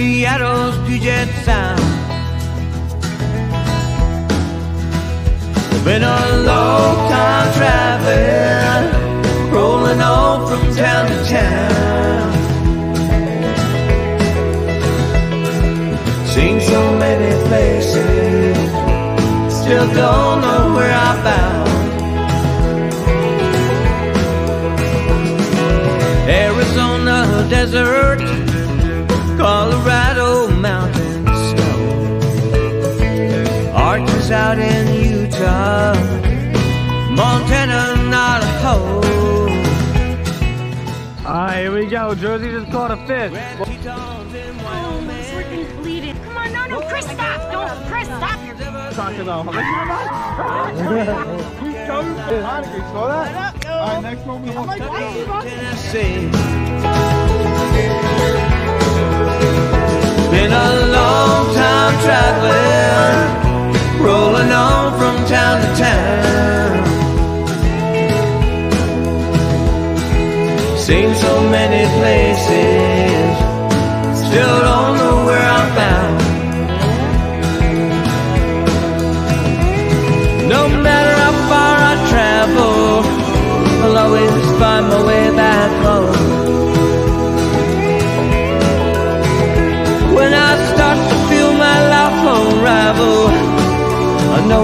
Seattle's Puget Sound. Been a long time traveling, rolling on from town to town. Seen so many places, still don't know where I'm bound. Arches out in Utah, Montana, not Navajo. Alright, here we go. Jersey just caught a fish. Oh, Wyoming. my freaking bleeding. Come on, no, no, Chris, stop. Don't, Chris, stop. Talking about how much He's coming for Monica. You saw that? Alright, next one we want. Tennessee. Been a long time traveling, Seen so many places, still don't know where I'm bound. No matter how far I travel, I'll always find my way back home. When I start to feel my life unravel, I know